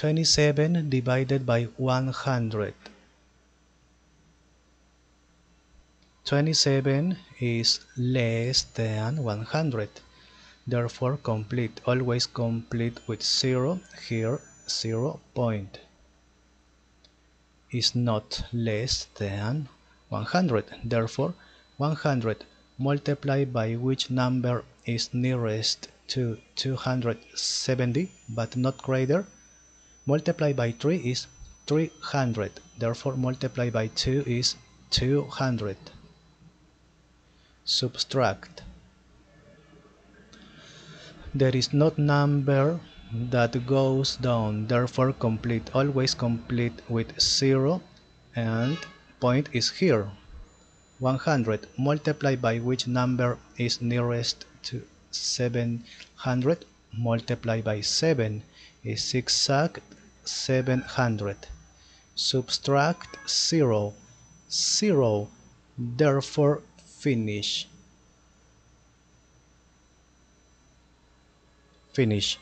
27 divided by 100. 27 is less than 100. Therefore, complete. Always complete with 0. Here, 0 point. Is not less than 100. Therefore, 100 multiplied by which number is nearest to 270 but not greater multiplied by 3 is 300 therefore multiplied by 2 is 200 subtract. There is not number that goes down. Therefore complete always complete with 0 and point is here. 100 multiplied by which number is nearest to 700 multiplied by 7 is exact 700 subtract 0 0 therefore finish. Finish